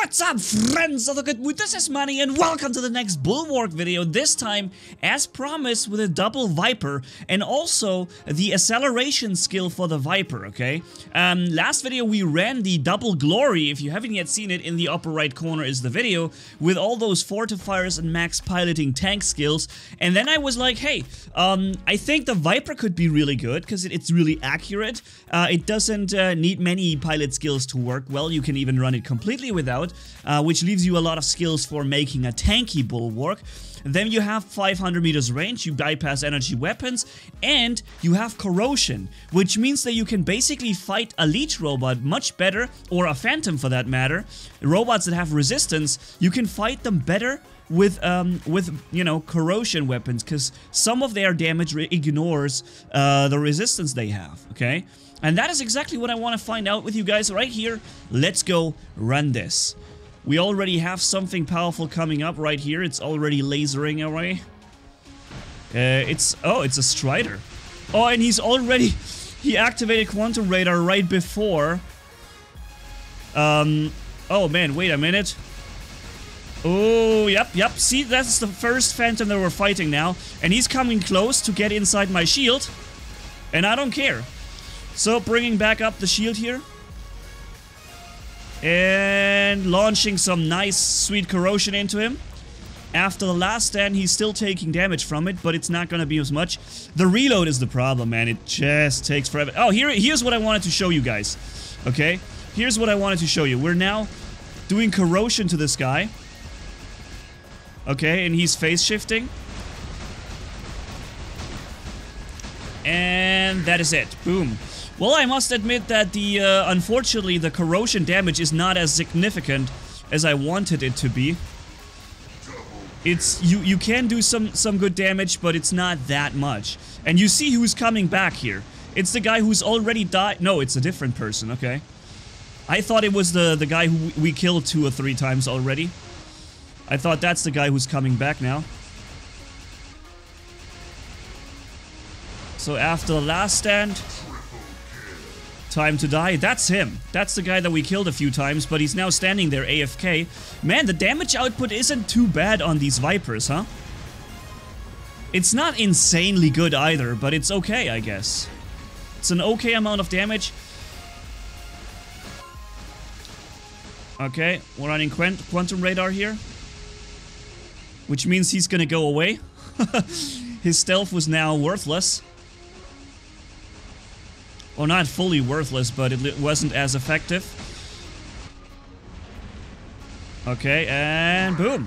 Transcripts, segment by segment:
What's up friends of the good mood, this is Manni and welcome to the next Bulwark video, this time as promised with a double Viper and also the acceleration skill for the Viper, okay? Um, last video we ran the double Glory, if you haven't yet seen it, in the upper right corner is the video, with all those fortifiers and max piloting tank skills, and then I was like, hey, um, I think the Viper could be really good, because it, it's really accurate, uh, it doesn't uh, need many pilot skills to work well, you can even run it completely without, uh, which leaves you a lot of skills for making a tanky bulwark. Then you have 500 meters range, you bypass energy weapons, and you have corrosion, which means that you can basically fight a leech robot much better, or a phantom for that matter. Robots that have resistance, you can fight them better with um with you know corrosion weapons because some of their damage ignores uh, the resistance they have okay and that is exactly what I want to find out with you guys right here let's go run this we already have something powerful coming up right here it's already lasering away uh, it's oh it's a strider oh and he's already he activated quantum radar right before um oh man wait a minute Oh, yep, yep. See, that's the first Phantom that we're fighting now. And he's coming close to get inside my shield. And I don't care. So, bringing back up the shield here. And launching some nice, sweet corrosion into him. After the last stand, he's still taking damage from it, but it's not gonna be as much. The reload is the problem, man. It just takes forever. Oh, here, here's what I wanted to show you guys. Okay? Here's what I wanted to show you. We're now doing corrosion to this guy. Okay, and he's phase shifting. And that is it. Boom. Well, I must admit that the, uh, unfortunately, the corrosion damage is not as significant as I wanted it to be. It's, you, you can do some, some good damage, but it's not that much. And you see who's coming back here. It's the guy who's already died. No, it's a different person, okay. I thought it was the, the guy who we killed two or three times already. I thought that's the guy who's coming back now. So after the last stand, time to die. That's him. That's the guy that we killed a few times, but he's now standing there AFK. Man, the damage output isn't too bad on these Vipers, huh? It's not insanely good either, but it's okay, I guess. It's an okay amount of damage. Okay, we're running quant Quantum Radar here. Which means he's gonna go away. His stealth was now worthless. Well, not fully worthless, but it wasn't as effective. Okay, and boom.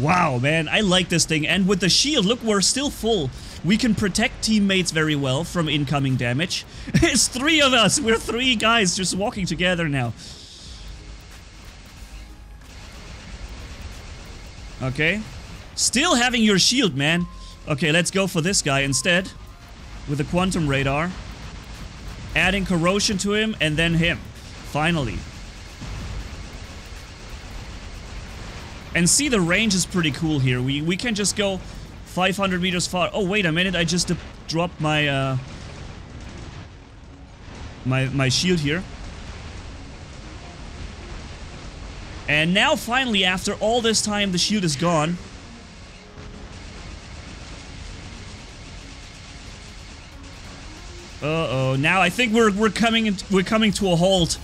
Wow, man, I like this thing. And with the shield, look, we're still full. We can protect teammates very well from incoming damage. it's three of us. We're three guys just walking together now. Okay. Still having your shield, man. Okay, let's go for this guy instead. With the quantum radar. Adding corrosion to him, and then him. Finally. And see, the range is pretty cool here. We, we can just go 500 meters far. Oh, wait a minute. I just dropped my, uh... My, my shield here. And now finally, after all this time, the shield is gone. Uh-oh. Now I think we're we're coming we're coming to a halt.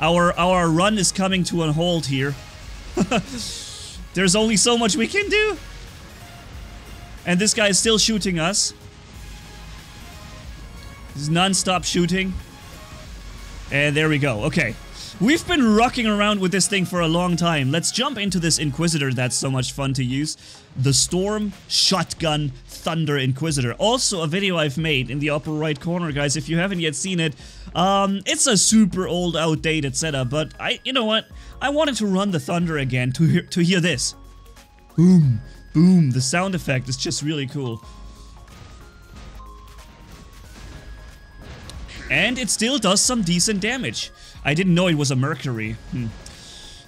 Our our run is coming to a halt here. There's only so much we can do. And this guy is still shooting us. He's non-stop shooting. And there we go. Okay. We've been rocking around with this thing for a long time. Let's jump into this Inquisitor that's so much fun to use. The Storm Shotgun Thunder Inquisitor. Also a video I've made in the upper right corner, guys, if you haven't yet seen it. Um, it's a super old, outdated setup, but I, you know what? I wanted to run the Thunder again to hear, to hear this. Boom, boom. The sound effect is just really cool. And it still does some decent damage. I didn't know it was a Mercury. Hmm.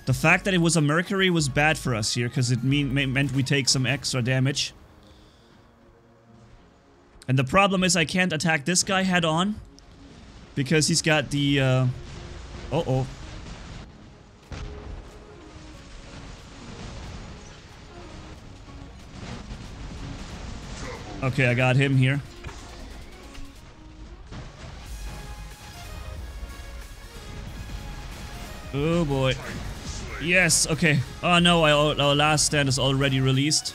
The fact that it was a Mercury was bad for us here, because it mean, meant we take some extra damage. And the problem is I can't attack this guy head on. Because he's got the... Uh... uh oh Okay, I got him here. Oh boy. Yes, okay. Oh no, our last stand is already released.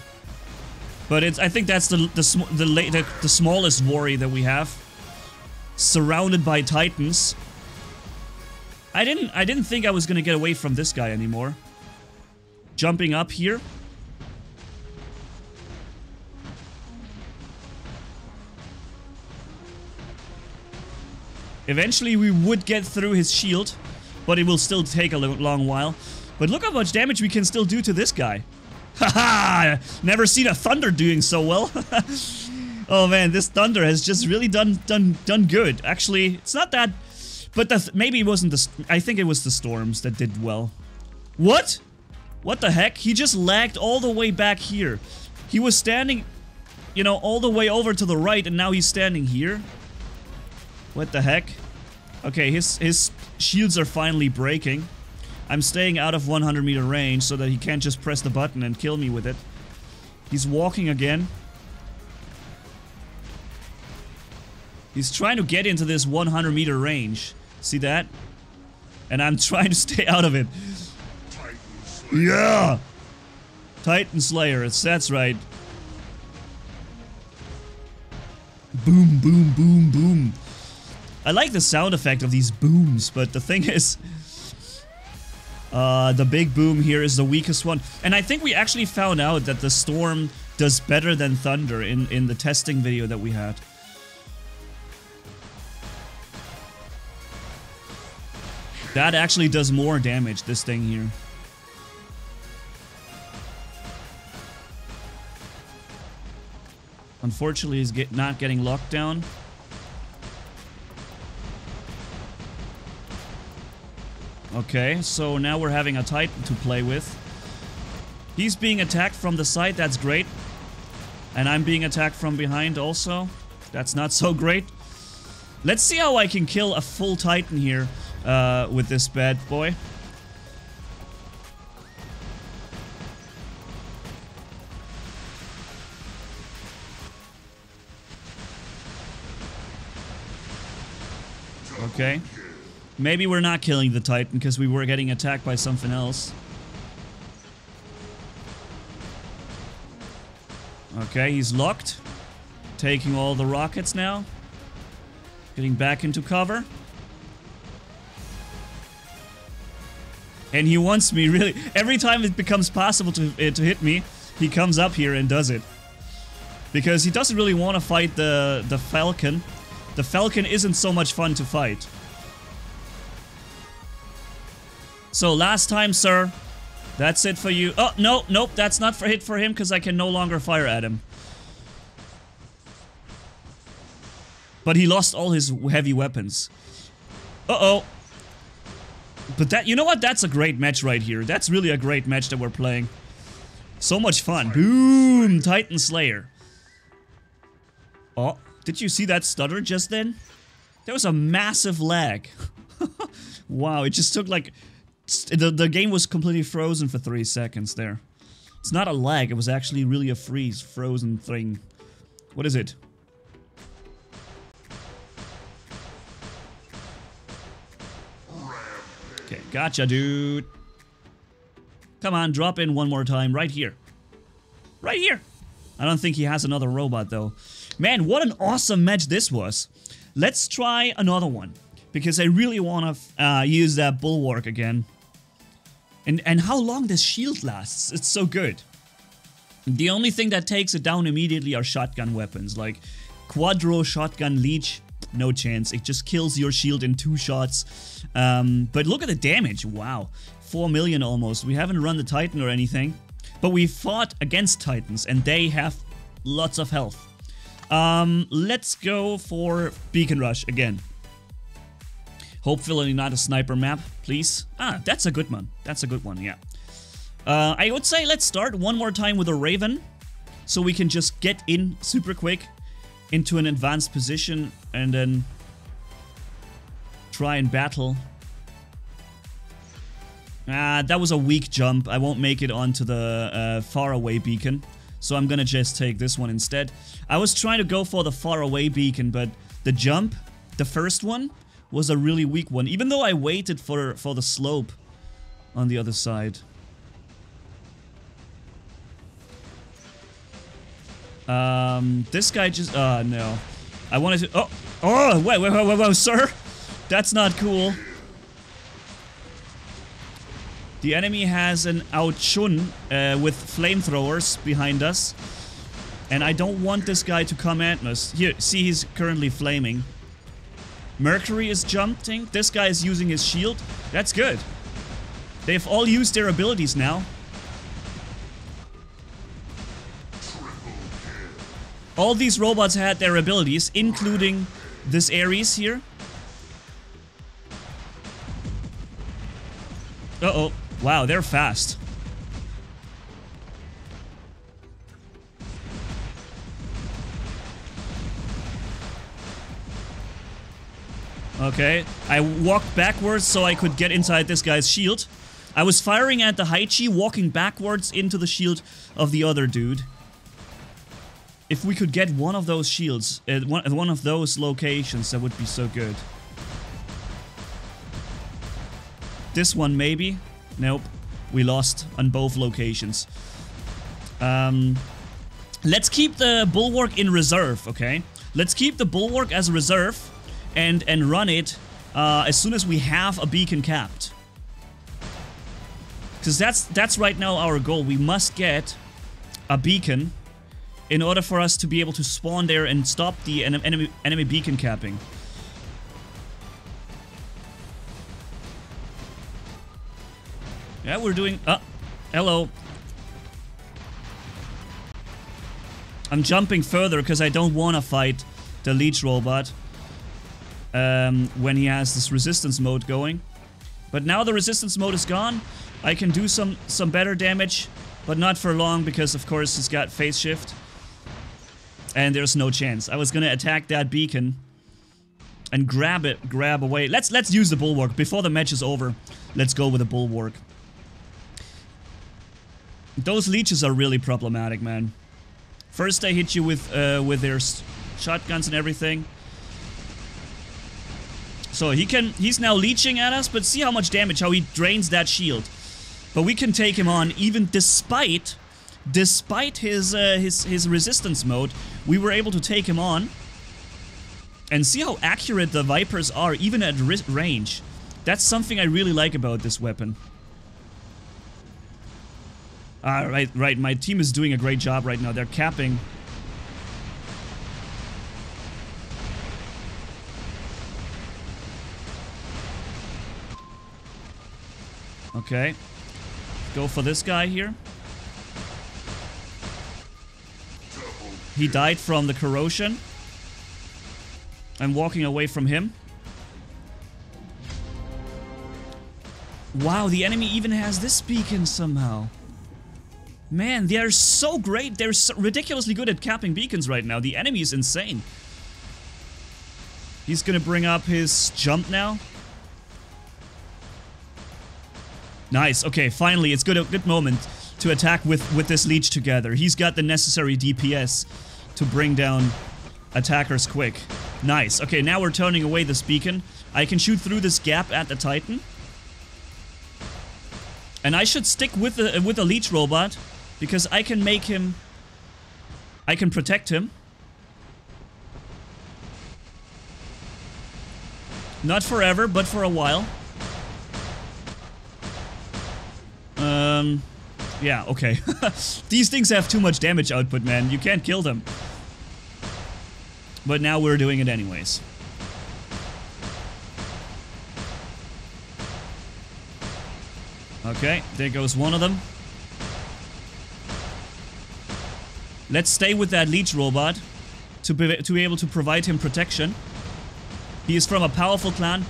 But it's I think that's the the the, the, the smallest worry that we have. Surrounded by titans. I didn't I didn't think I was gonna get away from this guy anymore. Jumping up here. Eventually we would get through his shield, but it will still take a long while. But look how much damage we can still do to this guy. Haha! Never seen a Thunder doing so well. oh man, this Thunder has just really done done done good. Actually, it's not that... But th maybe it wasn't the... I think it was the Storms that did well. What? What the heck? He just lagged all the way back here. He was standing, you know, all the way over to the right, and now he's standing here. What the heck? Okay, his, his shields are finally breaking. I'm staying out of 100 meter range so that he can't just press the button and kill me with it. He's walking again. He's trying to get into this 100 meter range. See that? And I'm trying to stay out of it. Yeah! Titan Slayer, that's right. Boom, boom, boom, boom. I like the sound effect of these booms, but the thing is... Uh, the big boom here is the weakest one. And I think we actually found out that the storm does better than thunder in, in the testing video that we had. That actually does more damage, this thing here. Unfortunately, he's get, not getting locked down. Okay, so now we're having a Titan to play with. He's being attacked from the side, that's great. And I'm being attacked from behind also. That's not so great. Let's see how I can kill a full Titan here uh, with this bad boy. Okay. Maybe we're not killing the Titan because we were getting attacked by something else. Okay, he's locked. Taking all the rockets now. Getting back into cover. And he wants me, really. Every time it becomes possible to, uh, to hit me, he comes up here and does it. Because he doesn't really want to fight the, the Falcon. The Falcon isn't so much fun to fight. So last time, sir, that's it for you. Oh, no, nope, that's not for hit for him because I can no longer fire at him. But he lost all his heavy weapons. Uh-oh. But that, you know what? That's a great match right here. That's really a great match that we're playing. So much fun. Boom! Titan Slayer. Oh, did you see that stutter just then? There was a massive lag. wow, it just took like the, the game was completely frozen for three seconds there. It's not a lag, it was actually really a freeze, frozen thing. What is it? Okay, gotcha, dude. Come on, drop in one more time, right here. Right here! I don't think he has another robot, though. Man, what an awesome match this was. Let's try another one. Because I really want to uh, use that bulwark again. And, and how long this shield lasts, it's so good. The only thing that takes it down immediately are shotgun weapons, like Quadro Shotgun Leech, no chance. It just kills your shield in two shots. Um, but look at the damage, wow. 4 million almost. We haven't run the Titan or anything. But we fought against Titans, and they have lots of health. Um, let's go for Beacon Rush again. Hopefully not a sniper map, please. Ah, that's a good one. That's a good one, yeah. Uh, I would say let's start one more time with a Raven. So we can just get in super quick into an advanced position and then try and battle. Ah, that was a weak jump. I won't make it onto the uh, faraway beacon. So I'm gonna just take this one instead. I was trying to go for the far away beacon, but the jump, the first one, was a really weak one. Even though I waited for, for the slope on the other side. Um, this guy just, uh, no. I wanted to, oh, oh, wait, wait, wait, wait, wait, sir. That's not cool. The enemy has an Ao uh, with flamethrowers behind us. And I don't want this guy to come at us. Here, see he's currently flaming. Mercury is jumping. This guy is using his shield. That's good. They've all used their abilities now. All these robots had their abilities, including this Ares here. Uh-oh. Wow, they're fast. Okay, I walked backwards so I could get inside this guy's shield. I was firing at the Haechi, walking backwards into the shield of the other dude. If we could get one of those shields at one, at one of those locations, that would be so good. This one, maybe? Nope. We lost on both locations. Um, let's keep the Bulwark in reserve, okay? Let's keep the Bulwark as a reserve and, and run it uh, as soon as we have a beacon capped. Because that's, that's right now our goal. We must get a beacon in order for us to be able to spawn there and stop the enemy, enemy beacon capping. Yeah, we're doing... Uh, hello. I'm jumping further because I don't want to fight the leech robot um, when he has this resistance mode going. But now the resistance mode is gone. I can do some, some better damage, but not for long because, of course, he's got phase shift. And there's no chance. I was gonna attack that beacon and grab it, grab away. Let's let's use the bulwark before the match is over. Let's go with the bulwark. Those leeches are really problematic, man. First they hit you with uh, with their shotguns and everything. So he can he's now leeching at us, but see how much damage, how he drains that shield. But we can take him on even despite despite his uh, his his resistance mode, we were able to take him on. And see how accurate the Vipers are, even at range. That's something I really like about this weapon. Ah, right, right. My team is doing a great job right now. They're capping. Okay. Go for this guy here. He died from the corrosion. I'm walking away from him. Wow, the enemy even has this beacon somehow. Man, they are so great. They're so ridiculously good at capping beacons right now. The enemy is insane. He's gonna bring up his jump now. Nice. Okay, finally, it's good a good moment to attack with, with this leech together. He's got the necessary DPS to bring down attackers quick. Nice. Okay, now we're turning away this beacon. I can shoot through this gap at the Titan. And I should stick with the with the leech robot because I can make him I can protect him. Not forever, but for a while. Um yeah, okay. These things have too much damage output, man. You can't kill them. But now we're doing it anyways. Okay, there goes one of them. Let's stay with that leech robot to be, to be able to provide him protection. He is from a powerful clan.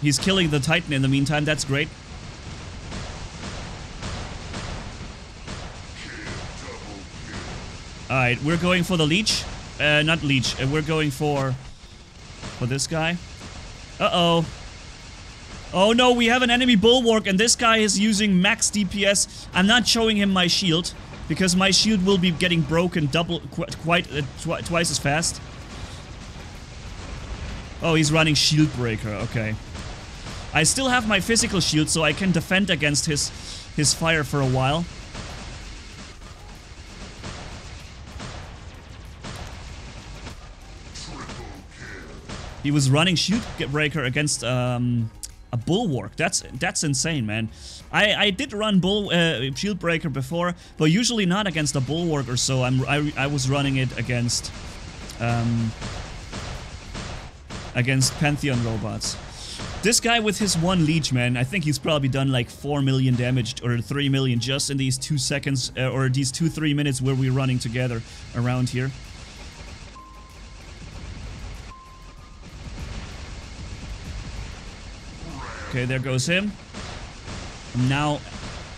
He's killing the Titan in the meantime, that's great. Alright, we're going for the leech. Uh, not leech, uh, we're going for... For this guy. Uh-oh. Oh no, we have an enemy bulwark and this guy is using max DPS. I'm not showing him my shield because my shield will be getting broken double qu quite uh, tw twice as fast. Oh, he's running shield breaker. Okay. I still have my physical shield so I can defend against his his fire for a while. He was running shield breaker against um, a bulwark. That's that's insane, man. I I did run bull uh, shield breaker before, but usually not against a bulwark or so. I'm I I was running it against um against Pantheon robots. This guy with his one leech, man, I think he's probably done like 4 million damage or 3 million just in these 2 seconds uh, or these 2-3 minutes where we're running together around here. Okay, there goes him. Now,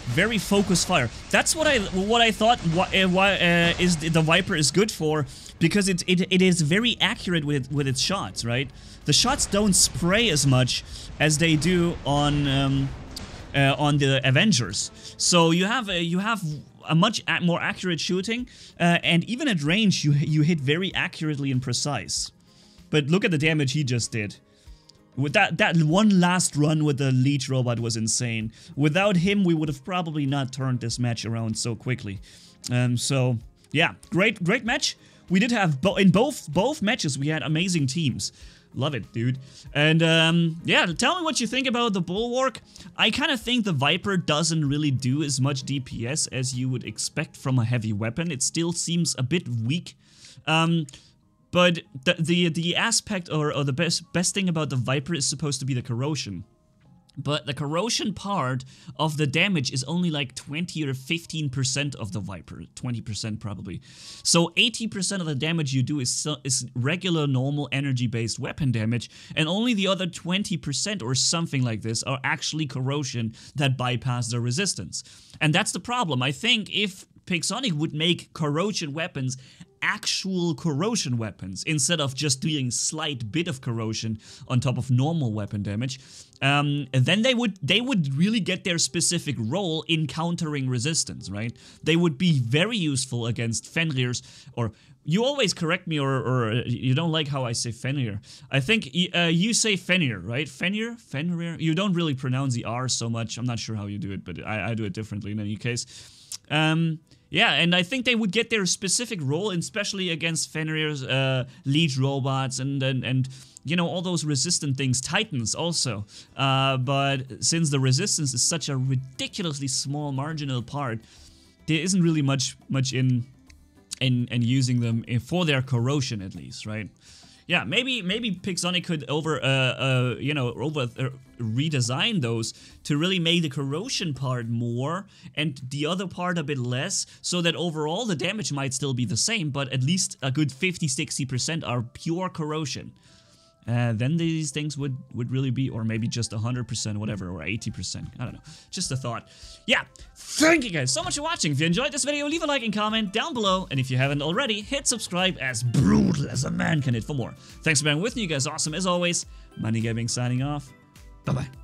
very focused fire. That's what I what I thought. What uh, uh, is the Viper is good for because it, it it is very accurate with with its shots. Right, the shots don't spray as much as they do on um, uh, on the Avengers. So you have a, you have a much more accurate shooting, uh, and even at range, you you hit very accurately and precise. But look at the damage he just did. With that, that one last run with the Leech robot was insane. Without him, we would have probably not turned this match around so quickly. Um, so, yeah, great, great match. We did have, bo in both both matches, we had amazing teams. Love it, dude. And, um, yeah, tell me what you think about the Bulwark. I kind of think the Viper doesn't really do as much DPS as you would expect from a heavy weapon. It still seems a bit weak. Um, but the the, the aspect or, or the best best thing about the Viper is supposed to be the corrosion. But the corrosion part of the damage is only like 20 or 15% of the Viper. 20% probably. So 80% of the damage you do is, is regular, normal, energy-based weapon damage. And only the other 20% or something like this are actually corrosion that bypass the resistance. And that's the problem. I think if Pixonic would make corrosion weapons actual corrosion weapons instead of just doing slight bit of corrosion on top of normal weapon damage, um, then they would they would really get their specific role in countering resistance, right? They would be very useful against Fenrir's or you always correct me or, or you don't like how I say Fenrir. I think uh, you say Fenrir, right? Fenrir? Fenrir? You don't really pronounce the R so much. I'm not sure how you do it, but I, I do it differently in any case. Um, yeah, and I think they would get their specific role, especially against Fenrir's uh, leech robots and, and and you know all those resistant things, Titans also. Uh, but since the resistance is such a ridiculously small marginal part, there isn't really much much in in in using them for their corrosion at least, right? Yeah, maybe maybe Pixonic could over uh, uh you know over uh, redesign those to really make the corrosion part more and the other part a bit less, so that overall the damage might still be the same, but at least a good 50-60% are pure corrosion uh, then these things would would really be or maybe just 100% whatever or 80% i don't know. Just a thought. Yeah. Thank you guys so much for watching. If you enjoyed this video leave a like and comment down below. And if you haven't already hit subscribe as brutal as a man can hit for more. Thanks for being with me you guys. Awesome as always. Manni gaming signing off. Bye bye